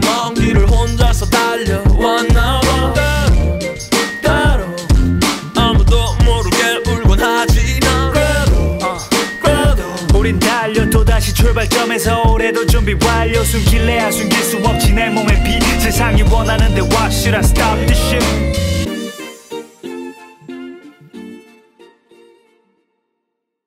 먼 길을 혼자서 달려왔나 봐. 따로 아무도 모르게 울곤 하지 나 그래도 그래도 우린 달려 또다시 출발점에서 올해도 준비 완료. 숨길래야 숨길 수 없지 내 몸에 비 세상이 원하는데 Why should I stop this shit